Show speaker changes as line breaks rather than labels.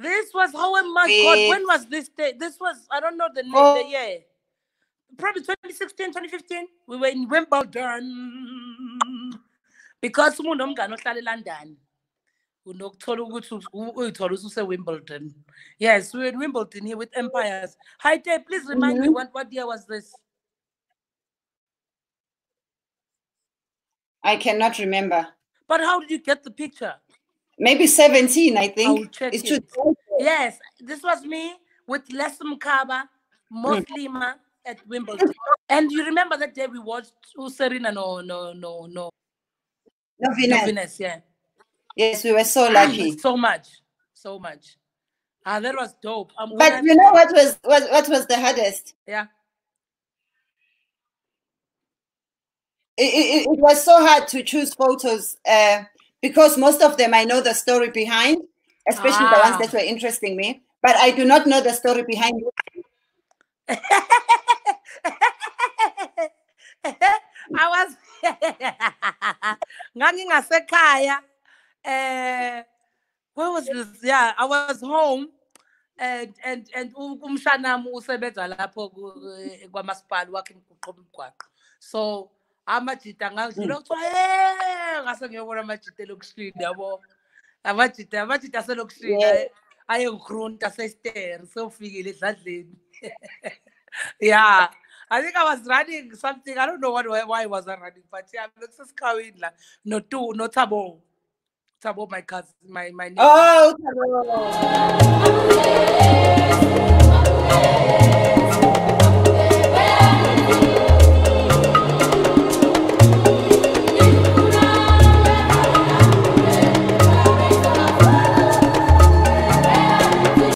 This was oh my god, when was this day? This was I don't know the name
Oh.
the year. Probably 2016, 2015. We were in Wimbledon. Because umuntu omngane ohlala eLondon. Unokuthola ukuthi uyithola ususe-Wimbledon. Yes, we were in Wimbledon here with Empires. Hi Tay, please remind me
Mhm.
what, what year was this?
I cannot remember.
But how did you get the picture?
Maybe 17, I
I
think.
check
It's
it. Yes, this was me with Lesum Kaba, Moslima at Wimbledon. And you remember that day we watched Serena no no no no
No, Venus.
No, Venus, yeah.
Yes, we were so lucky.
So much. So much. Ah, that was dope. I'm
But
gonna-
you know what was what, what was the hardest?
yeah.
It, it, it was so hard to choose photos uh, because most of them I know the story behind, especially the ones
Ah.
that were interesting me. But I do not know the story behind.
I was ngangingasekhaya eh where was this yeah I was home and and and umshanami usebenza lapho eh, kwamasipala wakhe emguqoma umgwaqo so amajita ngangidlula kuthiwa eh ngase ngiyobona amajita elokishini yabo amajita amajita aselokishini ayengigrunta asesteri sofikile edladleni yeah I think I was running something. I don't know what why why was running, but yeah, let's just go in like no two, no tabo. Tabo, my cousin, my my nephew.
Oh,